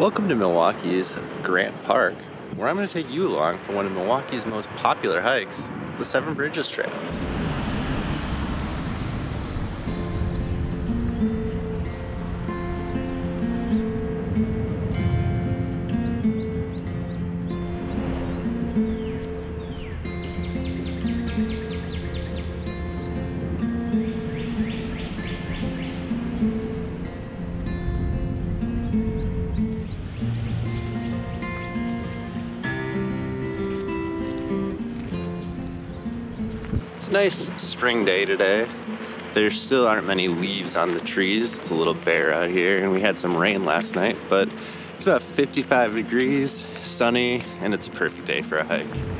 Welcome to Milwaukee's Grant Park, where I'm going to take you along for one of Milwaukee's most popular hikes, the Seven Bridges Trail. Nice spring day today. There still aren't many leaves on the trees. It's a little bare out here and we had some rain last night, but it's about 55 degrees, sunny, and it's a perfect day for a hike.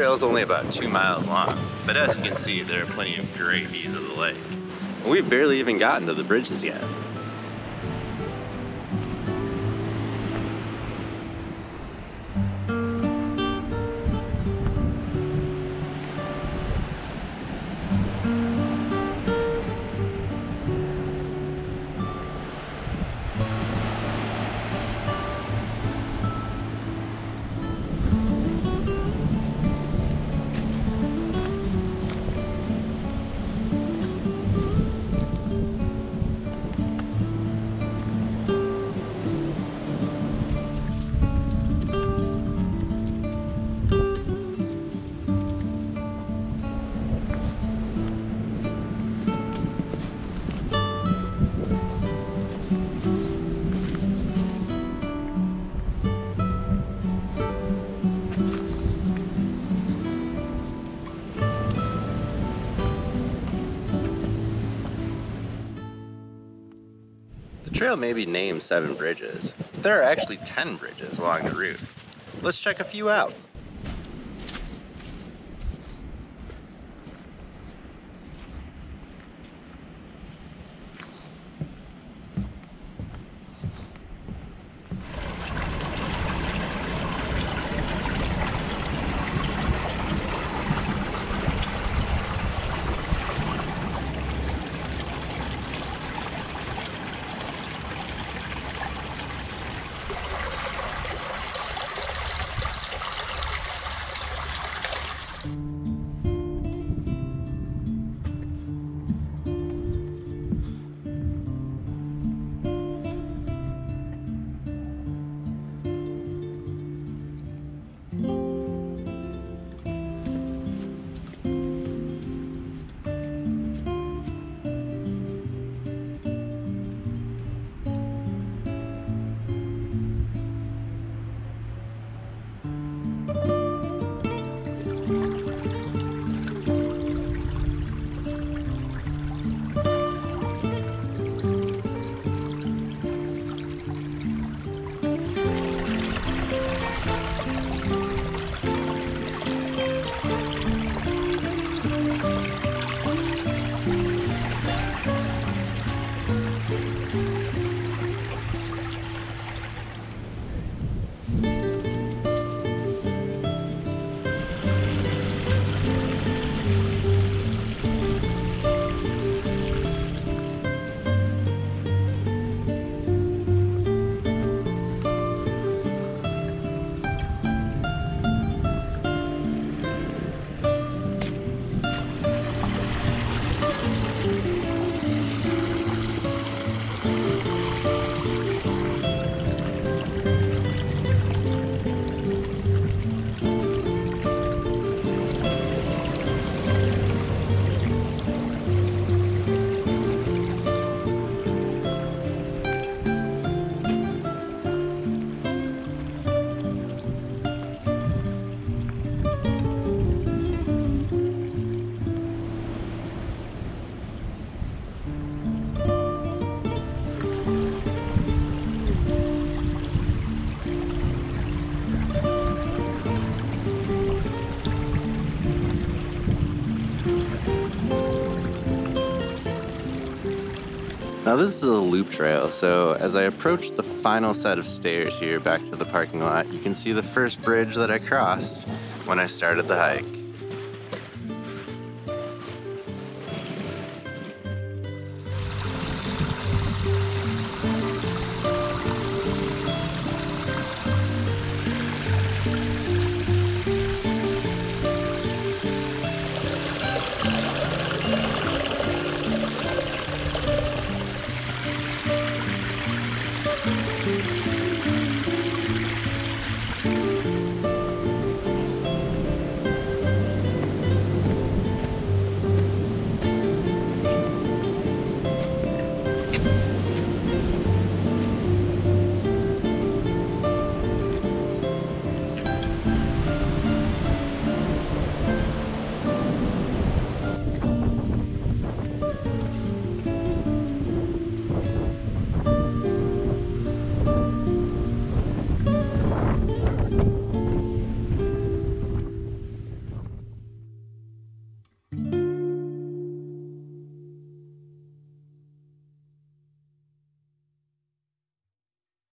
Trail is only about two miles long, but as you can see, there are plenty of great views of the lake. We've barely even gotten to the bridges yet. Trail may be named Seven Bridges. but There are actually 10 bridges along the route. Let's check a few out. Now this is a loop trail, so as I approach the final set of stairs here back to the parking lot, you can see the first bridge that I crossed when I started the hike.